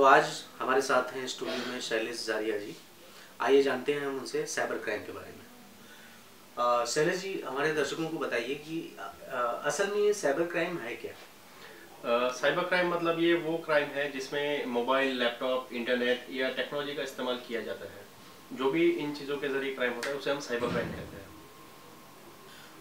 तो आज हमारे साथ हैं स्टूडियो में शैलेश जारिया जी। आइए जानते हैं हम उनसे साइबर क्राइम के बारे में। शैलेश जी हमारे दर्शकों को बताइए कि अ, असल में ये साइबर क्राइम है क्या? साइबर क्राइम मतलब ये वो क्राइम है जिसमें मोबाइल लैपटॉप इंटरनेट या टेक्नोलॉजी का इस्तेमाल किया जाता है। जो भी इन चीज़ों के ज़रिए क्राइम होता है उसे हम साइबर क्राइम कहते हैं।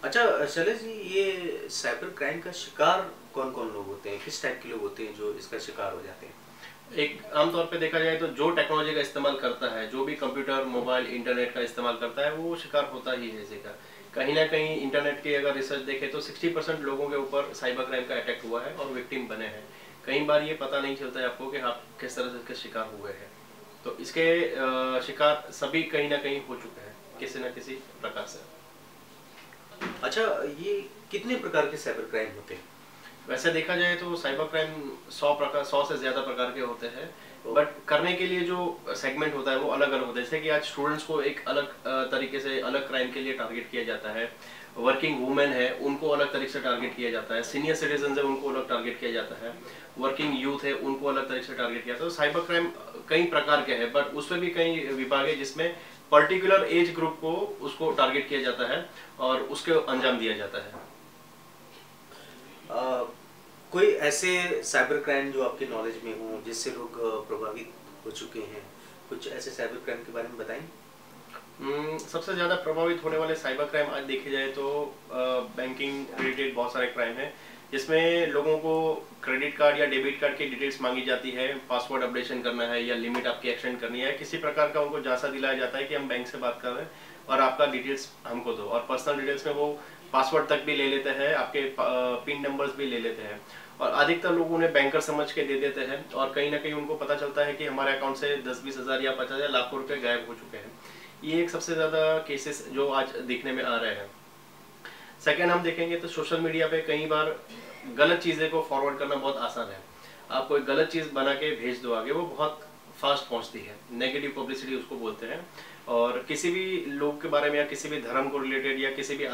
अच्छा शैलेश जी ये साइबर क्राइम का शिकार कौन कौन लोग होते हैं? किस टाइप के लोग होते हैं जो इसका शिकार हो जाते हैं? एक आमतौर पे देखा जाए तो जो टेक्नोलॉजी का इस्तेमाल करता है, जो भी कंप्यूटर मोबाइल इंटरनेट का इस्तेमाल करता है, वो शिकार होता ही है इसी का। कहीं ना कहीं इंटरनेट की अगर रिसर्च देखें तो 60 परसेंट लोगों के ऊपर साइबर क्राइम का अटैक हुआ है और विक्टिम बने हैं। कई बार ये पता नहीं चलता है आपको कि आप किस तरह से इसके शिकार हुए हैं। तो इसके शिकार सभी कहीं ना कहीं हो चुके हैं, किसी न किसी प्रकार से। अच्छा ये कितने प्रकार के साइबर क्राइम होते हैं? वैसे देखा जाए तो साइबर क्राइम सौ प्रकार सौ से ज़्यादा प्रकार के होते हैं। बट करने के लिए जो सेगमेंट होता है वो अलग अलग होता है। जैसे कि आज स्टूडेंट्स को एक अलग तरीके से अलग क्राइम के लिए टारगेट किया जाता है। वर्किंग वुमेन है उनको अलग तरीके से टारगेट किया जाता है। सीनियर सिटीजन है उनको अलग टारगेट किया जाता है। वर्किंग यूथ है उनको अलग तरीके से टारगेट किया जाता है। तो साइबर क्राइम कई प्रकार के हैं बट उसमें भी कई विभाग है जिसमें पर्टिकुलर एज ग्रुप को उसको टारगेट किया जाता है और उसके अंजाम दिया जाता है। कोई ऐसे साइबर क्राइम जो आपके नॉलेज में हो, जिससे लोग प्रभावित हो चुके हैं, कुछ ऐसे साइबर क्राइम के बारे में बताएँ? सबसे ज़्यादा प्रभावित होने वाले साइबर क्राइम आज देखे जाए तो बैंकिंग रिलेटेड बहुत सारे क्राइम हैं, जिसमें लोगों को क्रेडिट कार्ड या डेबिट कार्ड की डिटेल्स मांगी जाती है पासवर्ड अपडेशन करना है या लिमिट आपकी एक्सटेंड करनी है, किसी प्रकार का उनको जांचा दिलाया जाता है कि हम बैंक से बात कर रहे हैं और आपका डिटेल्स हमको दो, और पर्सनल डिटेल्स में वो पासवर्ड तक भी ले लेते हैं, आपके पिन नंबर्स भी ले लेते हैं। और अधिकतर लोग उन्हें बैंकर समझ के दे देते हैं और कहीं ना कहीं उनको पता चलता है कि हमारे अकाउंट से दस बीस हज़ार या पचास हज़ार लाखों रुपए गायब हो चुके हैं। ये एक सबसे ज़्यादा केसेस जो आज दिखने में आ रहे हैं। सेकेंड हम देखेंगे तो सोशल मीडिया पे कई बार गलत चीज़ें को फॉरवर्ड करना बहुत आसान है। आप कोई गलत चीज़ बना के भेज दो आगे, वो बहुत फास्ट पहुँचती है। नेगेटिव पब्लिसिटी उसको बोलते हैं। और किसी भी लोग के बारे में या किसी भी धर्म को रिलेटेड या किसी भी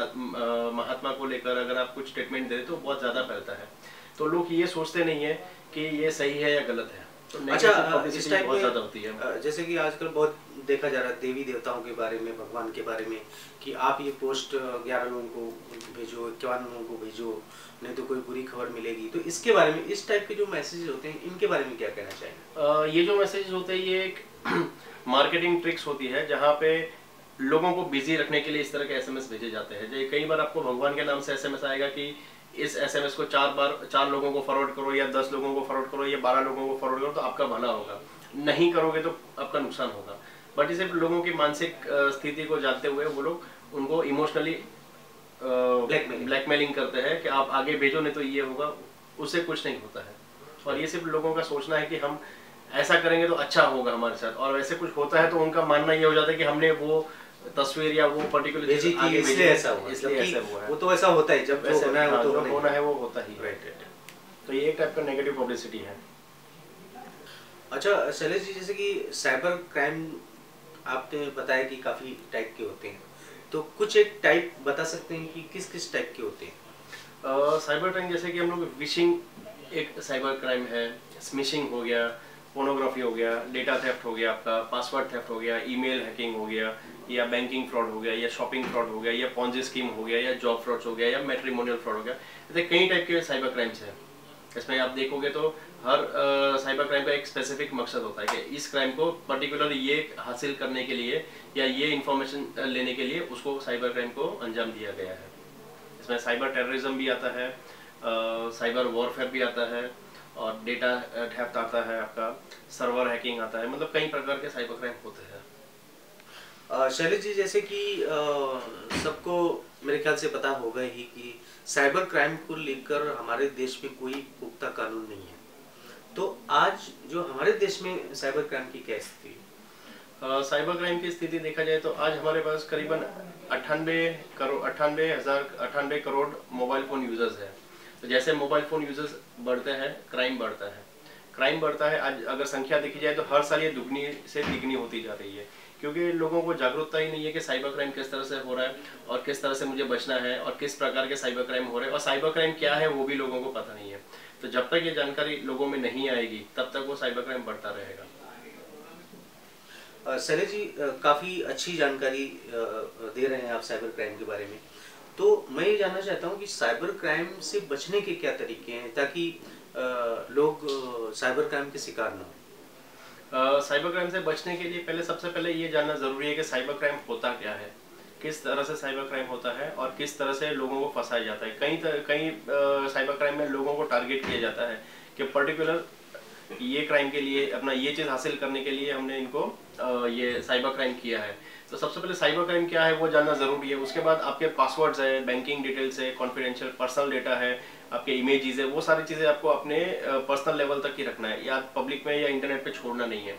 महात्मा को लेकर अगर आप कुछ स्टेटमेंट दे तो बहुत ज़्यादा फैलता है। तो लोग ये सोचते नहीं है कि ये सही है या गलत है। तो अच्छा इस टाइप बहुत ज़्यादा होती है। जैसे कि आजकल बहुत देखा जा रहा है देवी देवताओं के बारे में, भगवान के बारे में, कि आप ये पोस्ट ग्यारह लोगों को भेजो, इक्यावन लोगों को भेजो, नहीं तो कोई बुरी खबर मिलेगी। तो इसके बारे में, इस टाइप के जो मैसेजेस होते हैं, इनके बारे में क्या कहना चाहेंगे? ये जो मैसेज होते हैं, ये एक मार्केटिंग ट्रिक्स होती है, जहाँ पे लोगों को बिज़ी रखने के लिए इस तरह के एसएमएस भेजे जाते हैं। कई बार आपको भगवान के नाम से एसएमएस आएगा कि इस एसएमएस को चार बार, चार लोगों को फॉरवर्ड करो या दस लोगों को फॉरवर्ड करो या बारह लोगों को फॉरवर्ड करो तो आपका भला होगा। नहीं करोगे तो आपका नुकसान होगा। बट इसे लोगों की मानसिक स्थिति को जानते हुए वो लोग उनको इमोशनली ब्लैकमेलिंग करते हैं कि आप आगे भेजो नहीं तो ये होगा उससे कुछ नहीं होता है। और ये सिर्फ़ लोगों का सोचना है कि हम ऐसा करेंगे तो अच्छा होगा हमारे साथ। और वैसे कुछ होता है तो उनका मानना ये हो जाता है कि हमने वो तस्वीर या वो पर्टिकुलर भेजी थी इसलिए ऐसा हुआ। इसलिए ऐसा हुआ है। वो तो ऐसा होता है जब वैसे होना है वो हाँ, तो होना है। वो होता ही है। Right, तो ये एक टाइप का नेगेटिव पब्लिसिटी है। अच्छा शैलेश जी जैसे कि साइबर क्राइम आपने बताया कि काफ़ी टाइप के होते हैं। तो कुछ एक टाइप बता सकते हैं कि किस किस टाइप के होते हैं? साइबर क्राइम जैसे कि हम लोग विशिंग एक साइबर क्राइम है स्मिशिंग हो गया पोर्नोग्राफी हो गया डेटा थेफ्ट हो गया आपका पासवर्ड थेफ्ट हो गया ईमेल हैकिंग हो गया, या बैंकिंग फ्रॉड हो गया, या शॉपिंग फ्रॉड हो गया, या पॉन्जी स्कीम हो गया, या जॉब फ्रॉड हो गया, या मेट्रीमोनियल फ्रॉड हो गया। ऐसे कई टाइप के साइबर क्राइम्स हैं। इसमें आप देखोगे तो हर आ, साइबर क्राइम का एक स्पेसिफिक मकसद होता है कि इस क्राइम को पर्टिकुलर ये हासिल करने के लिए या ये इंफॉर्मेशन लेने के लिए उसको साइबर क्राइम को अंजाम दिया गया है। इसमें साइबर टेररिज्म भी आता है आ, साइबर वॉरफेयर भी आता है और डेटा थेफ्ट आता है आपका सर्वर हैकिंग आता है मतलब कई प्रकार के साइबर क्राइम होते हैं। शैलेश जी, जैसे कि सबको मेरे ख्याल से पता होगा ही कि साइबर क्राइम को लेकर हमारे देश में कोई पुख्ता कानून नहीं है। तो आज जो हमारे देश में साइबर क्राइम की क्या स्थिति साइबर क्राइम की स्थिति देखा जाए तो आज हमारे पास करीबन अट्ठानबे करोड़ अट्ठानबे हज़ार अट्ठानबे करोड़ मोबाइल फ़ोन यूज़र्स हैं। तो जैसे मोबाइल फ़ोन यूज़र्स बढ़ते हैं, क्राइम बढ़ता है क्राइम बढ़ता है। आज अगर संख्या देखी जाए तो हर साल ये दुगनी से तिगनी होती जा रही है, क्योंकि लोगों को जागरूकता ही नहीं है कि साइबर क्राइम किस तरह से हो रहा है और किस तरह से मुझे बचना है और किस प्रकार के साइबर क्राइम हो रहे हैं। और साइबर क्राइम क्या है वो भी लोगों को पता नहीं है। तो जब तक ये जानकारी लोगों में नहीं आएगी, तब तक वो साइबर क्राइम बढ़ता रहेगा। शैलेश जी काफ़ी अच्छी जानकारी दे रहे हैं आप साइबर क्राइम के बारे में। तो मैं ये जानना चाहता हूँ कि साइबर क्राइम से बचने के क्या तरीके हैं, ताकि लोग साइबर क्राइम के शिकार ना साइबर क्राइम से बचने के लिए पहले, सबसे पहले ये जानना ज़रूरी है कि साइबर क्राइम होता क्या है। किस तरह से साइबर क्राइम होता है और किस तरह से लोगों को फंसाया जाता है। कई कई साइबर क्राइम में लोगों को टारगेट किया जाता है कि पर्टिकुलर ये क्राइम के लिए, अपना ये चीज़ हासिल करने के लिए हमने इनको ये साइबर क्राइम किया है। तो सबसे पहले साइबर क्राइम क्या है, वो जानना ज़रूरी है। उसके बाद आपके पासवर्ड्स है बैंकिंग डिटेल्स है कॉन्फिडेंशियल पर्सनल डेटा है, आपके इमेजेस है, वो सारी चीज़ें आपको अपने पर्सनल लेवल तक ही रखना है, या पब्लिक में या इंटरनेट पे छोड़ना नहीं है।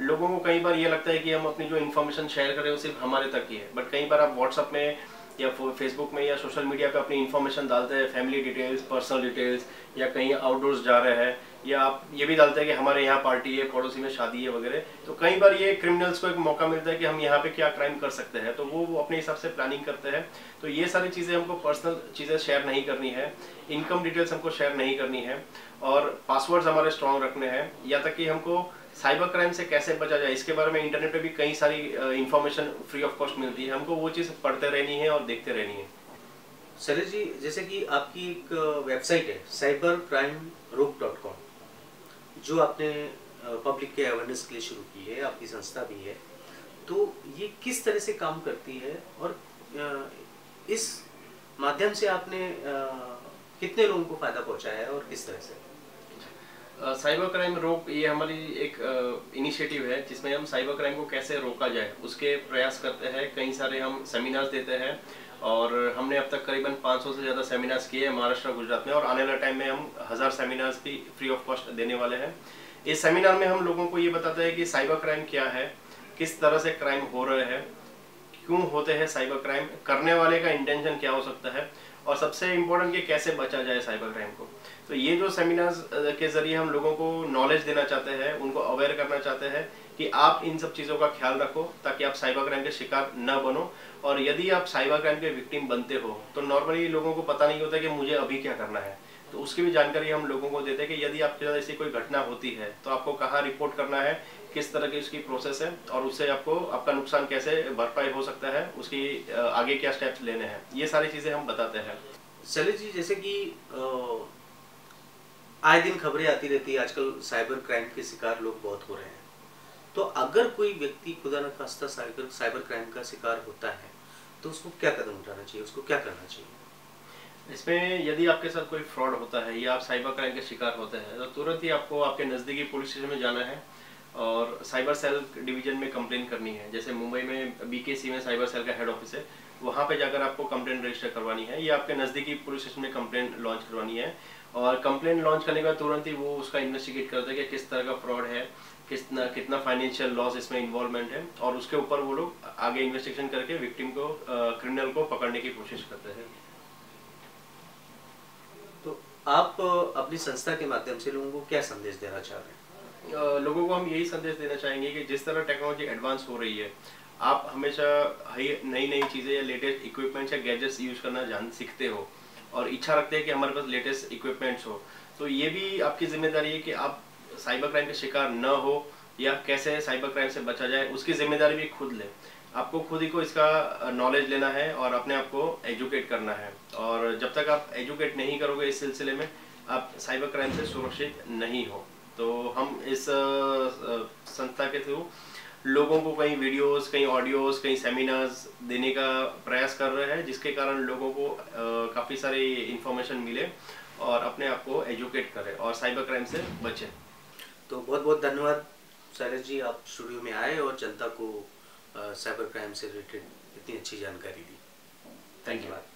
लोगों को कई बार ये लगता है कि हम अपनी जो इन्फॉर्मेशन शेयर कर रहे हैं सिर्फ़ हमारे तक ही है। बट कई बार आप व्हाट्सअप में या फेसबुक में या सोशल मीडिया पे अपनी इन्फॉर्मेशन डालते हैं फैमिली डिटेल्स पर्सनल डिटेल्स या कहीं आउटडोर्स जा रहे हैं या आप ये भी डालते हैं कि हमारे यहाँ पार्टी है, पड़ोसी में शादी है वगैरह तो कई बार ये क्रिमिनल्स को एक मौका मिलता है कि हम यहाँ पे क्या क्राइम कर सकते हैं। तो वो अपने हिसाब से प्लानिंग करते हैं। तो ये सारी चीज़ें हमको पर्सनल चीज़ें शेयर नहीं करनी है। इनकम डिटेल्स हमको शेयर नहीं करनी है। और पासवर्ड्स हमारे स्ट्रॉन्ग रखने हैं। या तक कि हमको साइबर क्राइम से कैसे बचा जाए, इसके बारे में इंटरनेट पे भी कई सारी इन्फॉर्मेशन फ्री ऑफ़ कॉस्ट मिलती है। हमको वो चीज़ पढ़ते रहनी है और देखते रहनी है। शैलेश जी, जैसे कि आपकी एक वेबसाइट है साइबर क्राइम रोक डॉट कॉम जो आपने पब्लिक के अवेयरनेस के लिए शुरू की है, आपकी संस्था भी है तो ये किस तरह से काम करती है और इस माध्यम से आपने कितने लोगों को फ़ायदा पहुँचाया है और किस तरह से? साइबर क्राइम रोक, ये हमारी एक इनिशिएटिव है, जिसमें हम साइबर क्राइम को कैसे रोका जाए, उसके प्रयास करते हैं, कई सारे हम सेमिनार्स देते हैं, और हमने अब तक करीबन 500 से ज़्यादा सेमिनार्स किए हैं महाराष्ट्र गुजरात में, और आने वाले टाइम में हम हज़ार सेमिनार्स भी फ्री ऑफ़ कॉस्ट देने वाले हैं। इस सेमिनार में हम लोगों को ये बताते हैं कि साइबर क्राइम क्या है, किस तरह से क्राइम हो रहे हैं, क्यों होते हैं साइबर क्राइम करने वाले का इंटेंशन क्या हो सकता है, और सबसे इम्पोर्टेंट कि कैसे बचा जाए साइबर क्राइम को। तो ये जो सेमिनार्स के ज़रिए हम लोगों को नॉलेज देना चाहते हैं, उनको अवेयर करना चाहते हैं कि आप इन सब चीज़ों का ख्याल रखो ताकि आप साइबर क्राइम के शिकार न बनो। और यदि आप साइबर क्राइम के विक्टिम बनते हो तो नॉर्मली लोगों को पता नहीं होता कि मुझे अभी क्या करना है। तो उसकी भी जानकारी हम लोगों को देते हैं कि यदि आपके साथ ऐसी कोई घटना होती है तो आपको कहाँ रिपोर्ट करना है, किस तरह की उसकी प्रोसेस है, और उससे आपको, आपका नुकसान कैसे भरपाई हो सकता है, उसकी आगे क्या स्टेप्स लेने हैं। ये सारी चीज़ें हम बताते हैं। शैलेश जी, जैसे कि आए दिन खबरें आती रहती है। आजकल साइबर क्राइम के शिकार लोग बहुत हो रहे हैं। तो अगर कोई व्यक्ति खुदा न खास्ता साइबर साइबर क्राइम का शिकार होता है तो उसको क्या कदम उठाना चाहिए? उसको क्या करना चाहिए? इसमें यदि आपके साथ कोई फ्रॉड होता है या आप साइबर क्राइम के शिकार होते हैं तो तुरंत ही आपको आपके नज़दीकी पुलिस स्टेशन में जाना है। और साइबर सेल डिवीज़न में कंप्लेन करनी है। जैसे मुंबई में बीकेसी में साइबर सेल का हेड ऑफ़िस है, वहाँ पे जाकर आपको कंप्लेन रजिस्टर करवानी है। या आपके नज़दीकी पुलिस स्टेशन में कंप्लेन लॉन्च करवानी है और कंप्लेन लॉन्च करने के बाद तुरंत ही वो उसका इन्वेस्टिगेट करते हैं कि किस तरह का फ्रॉड है, कितना कितना फाइनेंशियल लॉस इसमें इन्वॉल्वमेंट है और उसके ऊपर वो लोग आगे इन्वेस्टिगेशन करके विक्टिम को क्रिमिनल को पकड़ने की कोशिश करते हैं। तो आप अपनी संस्था के माध्यम से लोगों को क्या संदेश देना चाह रहे हैं? लोगों को हम यही संदेश देना चाहेंगे कि जिस तरह टेक्नोलॉजी एडवांस हो रही है, आप हमेशा नई नई चीज़ें या लेटेस्ट इक्विपमेंट्स या गैजेट्स यूज़ करना जान, सीखते हो और इच्छा रखते हैं कि हमारे पास लेटेस्ट इक्विपमेंट्स हो। तो ये भी आपकी ज़िम्मेदारी है कि आप साइबर क्राइम के शिकार न हो या कैसे साइबर क्राइम से बचा जाए, उसकी ज़िम्मेदारी भी खुद ले। आपको खुद ही को इसका नॉलेज लेना है और अपने आप को एजुकेट करना है। और जब तक आप एजुकेट नहीं करोगे इस सिलसिले में, आप साइबर क्राइम से सुरक्षित नहीं हो। तो हम इस संस्था के थ्रू लोगों को कई वीडियोस कई ऑडियोस कहीं सेमिनार्स देने का प्रयास कर रहे हैं जिसके कारण लोगों को काफ़ी सारी इंफॉर्मेशन मिले और अपने आप को एजुकेट करें और साइबर क्राइम से बचें। तो बहुत बहुत धन्यवाद शैलेश जी आप स्टूडियो में आए और जनता को साइबर क्राइम से रिलेटेड इतनी अच्छी जानकारी दी। धन्यवाद।